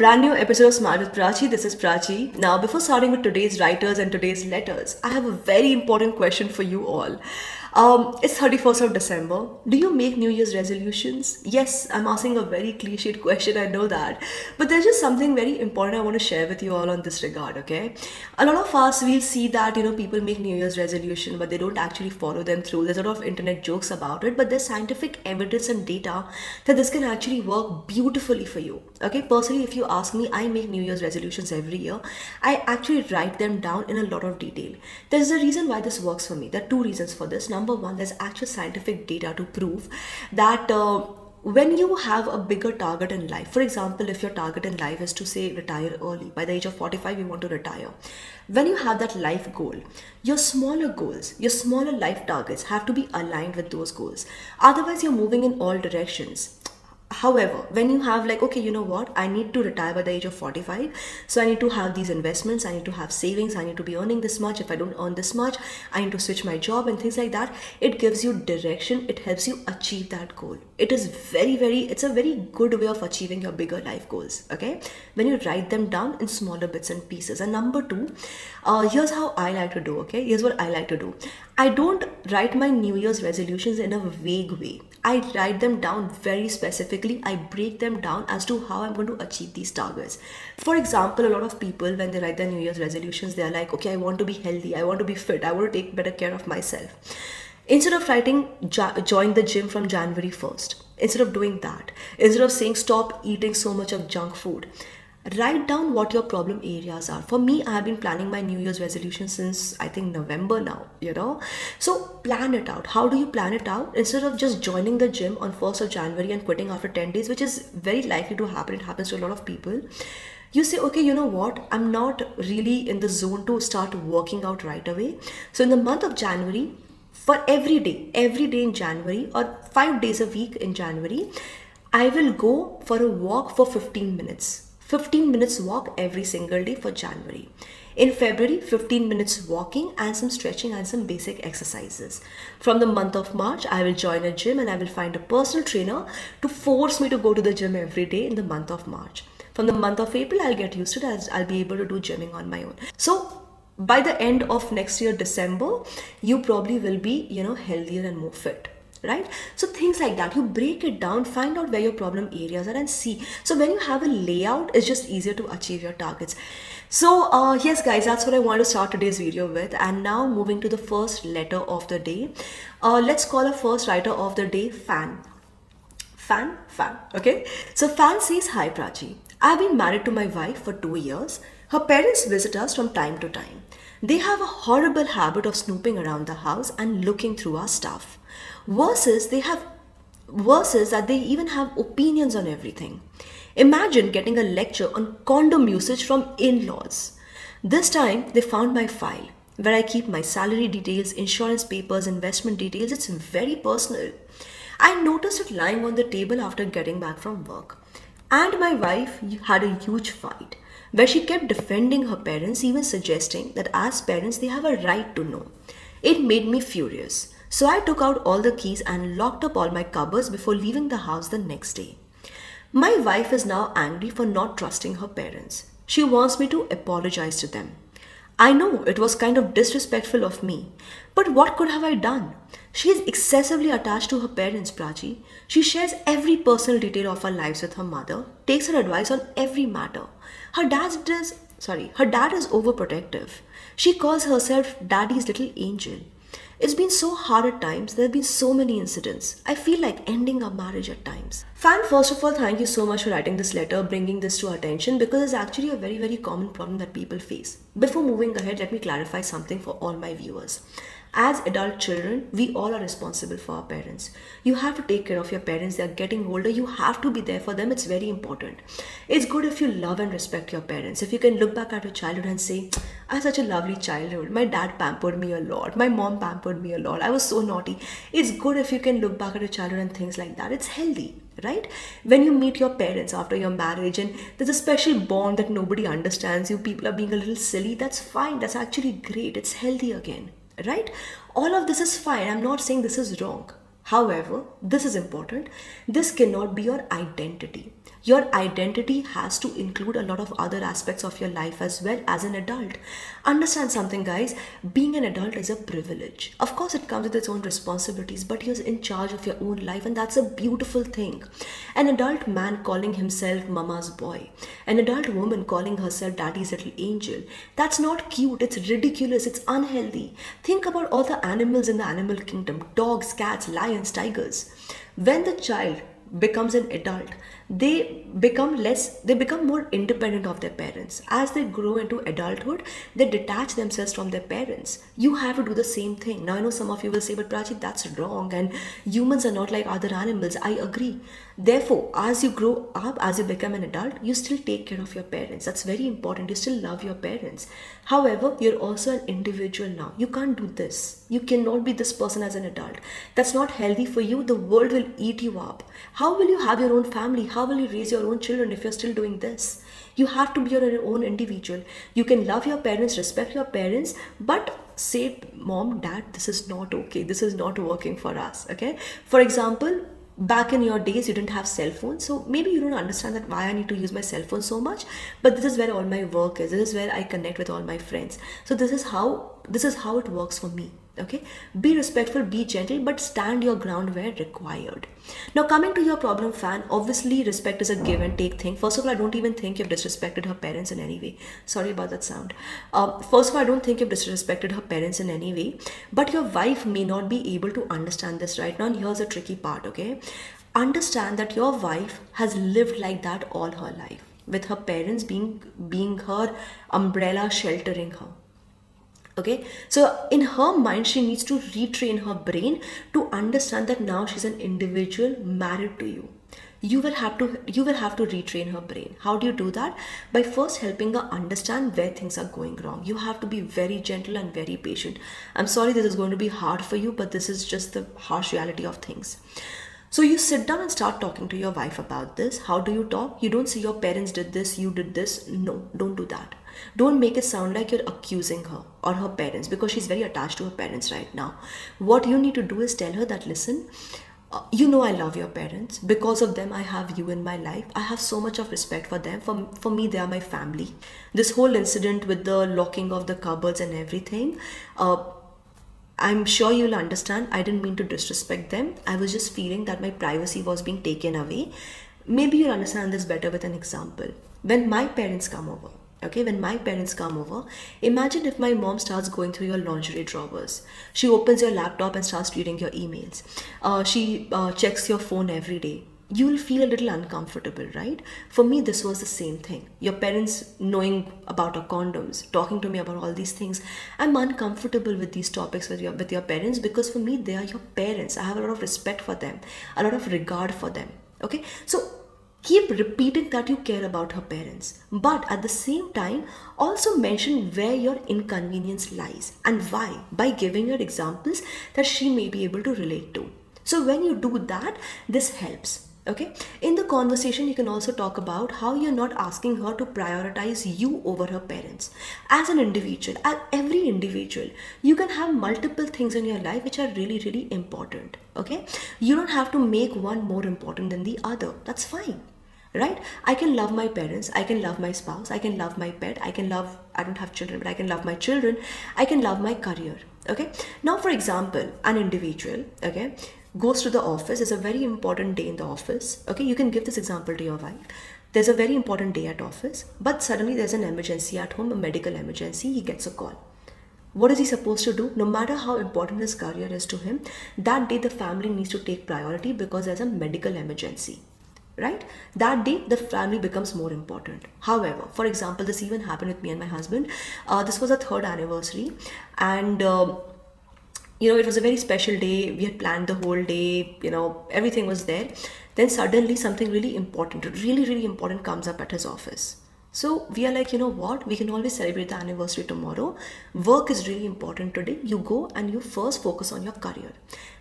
brand new episode of Smile with Prachi. This is Prachi. Now, before starting with today's writers and today's letters, I have a very important question for you all. Um, it's 31st of December. Do you make New Year's resolutions? Yes, I'm asking a very cliched question, I know that. But there's just something very important I want to share with you all on this regard, okay? A lot of us we'll see that, you know, people make New Year's resolution, but they don't actually follow them through. There's a lot of internet jokes about it, but there's scientific evidence and data that this can actually work beautifully for you. Okay, personally, if you ask me, I make New Year's resolutions every year. I actually write them down in a lot of detail. There's a reason why this works for me. There are two reasons for this. Now, number one, there's actual scientific data to prove that uh, when you have a bigger target in life, for example, if your target in life is to say retire early, by the age of 45, you want to retire. When you have that life goal, your smaller goals, your smaller life targets have to be aligned with those goals. Otherwise, you're moving in all directions however when you have like okay you know what? I need to retire by the age of 45 so i need to have these investments. I need to have savings. I need to be earning this much. If i don't earn this much i need to switch my job and things like that. It gives you direction. It helps you achieve that goal. It is very very it's a very good way of achieving your bigger life goals okay? When you write them down in smaller bits and pieces. And number two uh, here's how i like to do okay? Here's what i like to do. I don't write my new year's resolutions in a vague way I write them down very specifically. I break them down as to how I'm going to achieve these targets. For example, a lot of people, when they write their New Year's resolutions, they're like, okay, I want to be healthy, I want to be fit, I want to take better care of myself. Instead of writing, join the gym from January 1st, instead of doing that, instead of saying, stop eating so much of junk food, write down what your problem areas are. For me i have been planning my new year's resolution since i think november now you know. So plan it out. How do you plan it out? Instead of just joining the gym on 1st of january and quitting after 10 days which is very likely to happen it happens to a lot of people you say okay you know what? I'm not really in the zone to start working out right away. So in the month of january for every day every day in january or 5 days a week in january i will go for a walk for 15 minutes 15 minutes walk every single day for January. In February, 15 minutes walking and some stretching and some basic exercises. From the month of March, I will join a gym and I will find a personal trainer to force me to go to the gym every day in the month of March. From the month of April, I'll get used to it as I'll be able to do gymming on my own. So by the end of next year, December, you probably will be, you know, healthier and more fit right? So things like that. You break it down find out where your problem areas are and see. So when you have a layout it's just easier to achieve your targets. So uh, yes guys that's what i want to start today's video with. And now moving to the first letter of the day. Uh, let's call a first writer of the day fan. Fan? Fan okay? So fan says hi prachi. I've been married to my wife for two years. Her parents visit us from time to time. They have a horrible habit of snooping around the house and looking through our stuff versus they have versus that they even have opinions on everything. Imagine getting a lecture on condom usage from in-laws. This time they found my file where I keep my salary details, insurance papers, investment details. It's very personal. I noticed it lying on the table after getting back from work. And my wife had a huge fight where she kept defending her parents, even suggesting that as parents they have a right to know. It made me furious. So I took out all the keys and locked up all my cupboards before leaving the house the next day. My wife is now angry for not trusting her parents. She wants me to apologize to them. I know it was kind of disrespectful of me, but what could have I done? She is excessively attached to her parents, Prachi. She shares every personal detail of her lives with her mother, takes her advice on every matter. Her dad is sorry, her dad is overprotective. She calls herself daddy's little angel. It's been so hard at times. There have been so many incidents. I feel like ending our marriage at times. Fan, first of all, thank you so much for writing this letter, bringing this to our attention because it's actually a very, very common problem that people face. Before moving ahead, let me clarify something for all my viewers. As adult children, we all are responsible for our parents. You have to take care of your parents. They are getting older. You have to be there for them. It's very important. It's good if you love and respect your parents. If you can look back at your childhood and say, I had such a lovely childhood. My dad pampered me a lot. My mom pampered me a lot. I was so naughty. It's good if you can look back at your childhood and things like that. It's healthy right when you meet your parents after your marriage and there's a special bond that nobody understands you people are being a little silly that's fine that's actually great it's healthy again right? All of this is fine. I'm not saying this is wrong. However, this is important. This cannot be your identity. Your identity has to include a lot of other aspects of your life as well as an adult. Understand something, guys. Being an adult is a privilege. Of course, it comes with its own responsibilities, but you're in charge of your own life, and that's a beautiful thing. An adult man calling himself mama's boy, an adult woman calling herself daddy's little angel. That's not cute, it's ridiculous, it's unhealthy. Think about all the animals in the animal kingdom dogs, cats, lions, tigers. When the child becomes an adult they become less they become more independent of their parents. As they grow into adulthood they detach themselves from their parents. You have to do the same thing. Now i know some of you will say but prachi that's wrong and humans are not like other animals. I agree. Therefore as you grow up as you become an adult you still take care of your parents. That's very important. You still love your parents. However you're also an individual now. You can't do this. You cannot be this person as an adult. That's not healthy for you. The world will eat you up. How will you have your own family? How how will you raise your own children if you're still doing this? You have to be your own individual. You can love your parents, respect your parents, but say, mom, dad, this is not okay. This is not working for us. Okay. For example, back in your days you didn't have cell phones so maybe you don't understand that why i need to use my cell phone so much but this is where all my work is this is where i connect with all my friends so this is how this is how it works for me okay? Be respectful be gentle but stand your ground where required. Now coming to your problem fan obviously respect is a give and take thing. First of all i don't even think you've disrespected her parents in any way. Sorry about that sound. Um, first of all i don't think you've disrespected her parents in any way. But your wife may not be able to understand this right now and here's a tricky part okay? Understand that your wife has lived like that all her life with her parents being being her umbrella sheltering her okay so in her mind she needs to retrain her brain to understand that now she's an individual married to you you will have to you will have to retrain her brain how do you do that by first helping her understand where things are going wrong you have to be very gentle and very patient i'm sorry this is going to be hard for you but this is just the harsh reality of things so you sit down and start talking to your wife about this. How do you talk? You don't say your parents did this, you did this. No, don't do that. Don't make it sound like you're accusing her or her parents because she's very attached to her parents right now. What you need to do is tell her that, listen, uh, you know I love your parents. Because of them, I have you in my life. I have so much of respect for them. For, for me, they are my family. This whole incident with the locking of the cupboards and everything, uh, I'm sure you'll understand. I didn't mean to disrespect them. I was just feeling that my privacy was being taken away. Maybe you'll understand this better with an example. When my parents come over, okay, when my parents come over, imagine if my mom starts going through your lingerie drawers. She opens your laptop and starts reading your emails. Uh, she uh, checks your phone every day you'll feel a little uncomfortable, right? For me, this was the same thing. Your parents knowing about our condoms, talking to me about all these things. I'm uncomfortable with these topics with your with your parents because for me, they are your parents. I have a lot of respect for them, a lot of regard for them. Okay, so keep repeating that you care about her parents, but at the same time, also mention where your inconvenience lies and why by giving her examples that she may be able to relate to. So when you do that, this helps okay? In the conversation you can also talk about how you're not asking her to prioritize you over her parents. As an individual as every individual you can have multiple things in your life which are really really important. Okay? You don't have to make one more important than the other. That's fine. Right? I can love my parents. I can love my spouse. I can love my pet. I can love i don't have children but i can love my children. I can love my career. Okay? Now for example an individual okay goes to the office. Is a very important day in the office. Okay you can give this example to your wife. There's a very important day at office but suddenly there's an emergency at home a medical emergency. He gets a call. What is he supposed to do? No matter how important his career is to him that day the family needs to take priority because there's a medical emergency right? That day the family becomes more important. However for example this even happened with me and my husband. Uh, this was a third anniversary and uh, you know, it was a very special day. We had planned the whole day, you know, everything was there. Then suddenly something really important, really, really important comes up at his office. So we are like, you know what, we can always celebrate the anniversary tomorrow. Work is really important today. You go and you first focus on your career.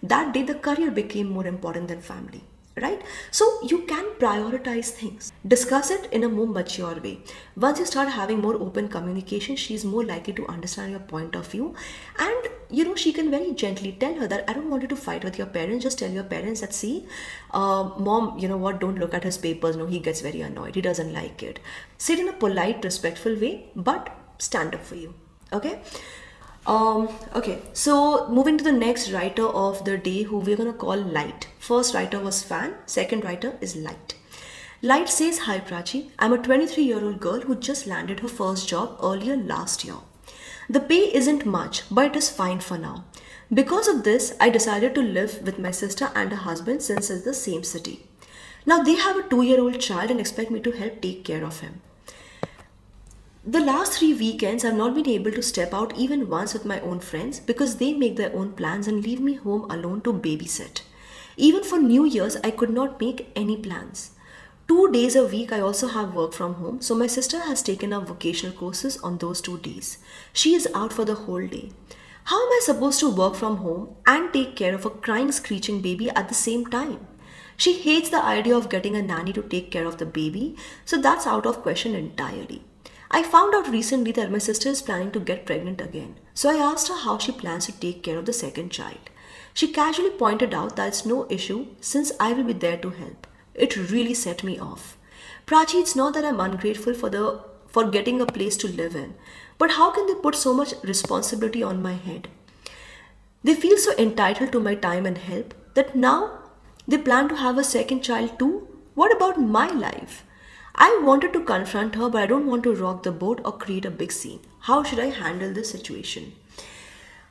That day, the career became more important than family right? So you can prioritize things. Discuss it in a more mature way. Once you start having more open communication, she's more likely to understand your point of view. And you know, she can very gently tell her that I don't want you to fight with your parents. Just tell your parents that, see, uh, mom, you know what, don't look at his papers. No, he gets very annoyed. He doesn't like it. Say it in a polite, respectful way, but stand up for you. Okay? Um, okay, so moving to the next writer of the day who we're gonna call Light. First writer was Fan, second writer is Light. Light says, Hi Prachi, I'm a 23 year old girl who just landed her first job earlier last year. The pay isn't much, but it is fine for now. Because of this, I decided to live with my sister and her husband since it's the same city. Now they have a two year old child and expect me to help take care of him. The last three weekends, I've not been able to step out even once with my own friends because they make their own plans and leave me home alone to babysit. Even for New Year's, I could not make any plans. Two days a week, I also have work from home, so my sister has taken up vocational courses on those two days. She is out for the whole day. How am I supposed to work from home and take care of a crying, screeching baby at the same time? She hates the idea of getting a nanny to take care of the baby, so that's out of question entirely. I found out recently that my sister is planning to get pregnant again, so I asked her how she plans to take care of the second child. She casually pointed out that it's no issue since I will be there to help. It really set me off. Prachi, it's not that I'm ungrateful for the for getting a place to live in, but how can they put so much responsibility on my head? They feel so entitled to my time and help that now they plan to have a second child too. What about my life? I wanted to confront her, but I don't want to rock the boat or create a big scene. How should I handle this situation?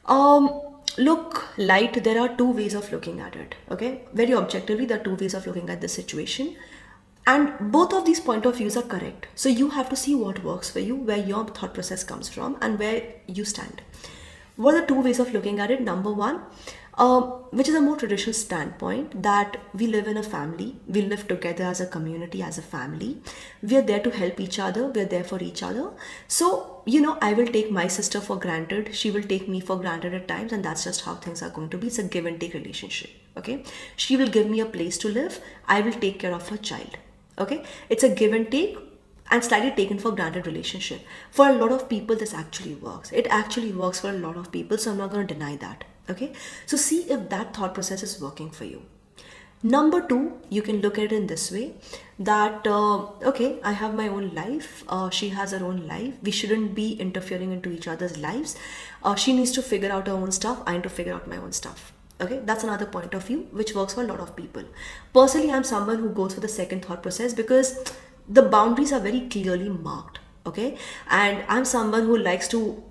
Um, look, light, there are two ways of looking at it. Okay, very objectively, there are two ways of looking at the situation. And both of these point of views are correct. So you have to see what works for you, where your thought process comes from, and where you stand. What are the two ways of looking at it? Number one, um, which is a more traditional standpoint that we live in a family, we live together as a community, as a family. We are there to help each other, we are there for each other. So, you know, I will take my sister for granted, she will take me for granted at times, and that's just how things are going to be. It's a give and take relationship. Okay, she will give me a place to live, I will take care of her child. Okay, it's a give and take and slightly taken for granted relationship. For a lot of people, this actually works. It actually works for a lot of people, so I'm not going to deny that okay? So see if that thought process is working for you. Number two you can look at it in this way that uh, okay i have my own life uh, she has her own life. We shouldn't be interfering into each other's lives. Uh, she needs to figure out her own stuff. I need to figure out my own stuff. Okay? That's another point of view which works for a lot of people. Personally i'm someone who goes for the second thought process because the boundaries are very clearly marked. Okay? And i'm someone who likes to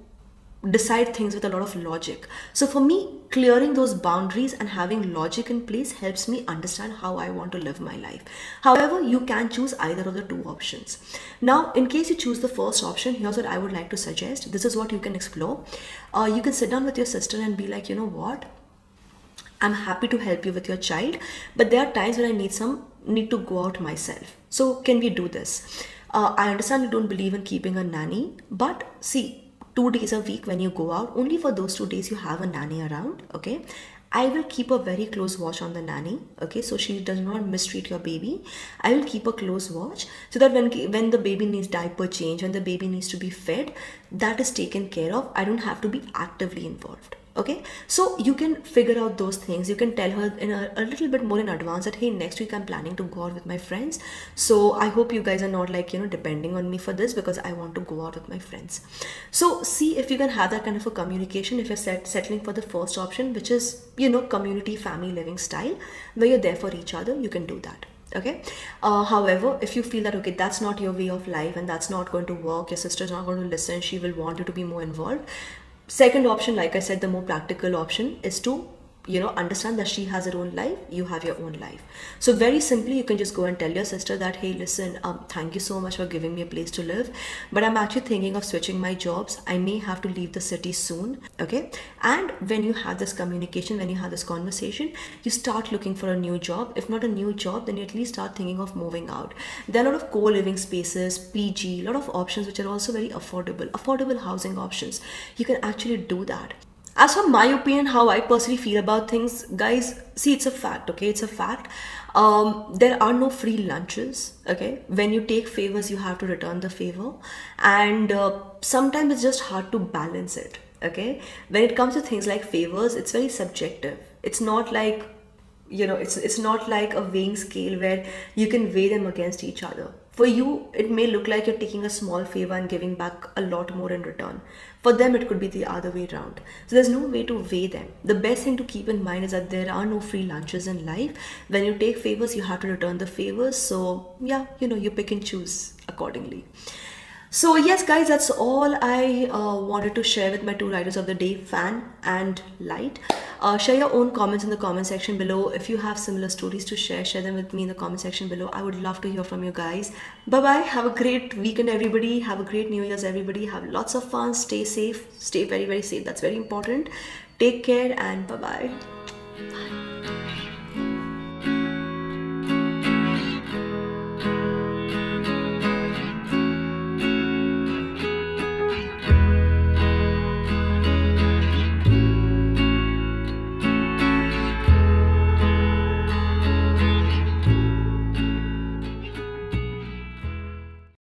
decide things with a lot of logic. So for me, clearing those boundaries and having logic in place helps me understand how I want to live my life. However, you can choose either of the two options. Now, in case you choose the first option, here's what I would like to suggest. This is what you can explore. Uh, you can sit down with your sister and be like, you know what? I'm happy to help you with your child, but there are times when I need some need to go out myself. So can we do this? Uh, I understand you don't believe in keeping a nanny, but see, two days a week when you go out. Only for those two days you have a nanny around okay? I will keep a very close watch on the nanny okay? So she does not mistreat your baby. I will keep a close watch so that when when the baby needs diaper change when the baby needs to be fed that is taken care of. I don't have to be actively involved okay? So you can figure out those things. You can tell her in a, a, little bit more in advance that hey next week i'm planning to go out with my friends. So i hope you guys are not like you know depending on me for this because i want to go out with my friends. So see if you can have that kind of a communication if you're set, settling for the first option which is you know community family living style where you're there for each other you can do that. Okay? Uh, however if you feel that okay that's not your way of life and that's not going to work your sister's not going to listen she will want you to be more involved second option like i said the more practical option is to you know understand that she has her own life you have your own life. So very simply you can just go and tell your sister that hey listen um, thank you so much for giving me a place to live but i'm actually thinking of switching my jobs. I may have to leave the city soon okay? And when you have this communication when you have this conversation you start looking for a new job. If not a new job then you at least start thinking of moving out. There are a lot of co-living spaces pg a lot of options which are also very affordable affordable housing options. You can actually do that as for my opinion, how I personally feel about things, guys, see, it's a fact, okay? It's a fact. Um, there are no free lunches, okay? When you take favors, you have to return the favor. And uh, sometimes it's just hard to balance it, okay? When it comes to things like favors, it's very subjective. It's not like you know it's it's not like a weighing scale where you can weigh them against each other for you it may look like you're taking a small favor and giving back a lot more in return. For them it could be the other way around. So there's no way to weigh them. The best thing to keep in mind is that there are no free lunches in life. When you take favors you have to return the favors. So yeah you know you pick and choose accordingly so yes guys that's all i uh, wanted to share with my two writers of the day fan and light. Uh, share your own comments in the comment section below. If you have similar stories to share share them with me in the comment section below. I would love to hear from you guys. Bye bye have a great weekend everybody. Have a great new year's everybody. Have lots of fun. Stay safe. Stay very very safe. That's very important. Take care and bye bye bye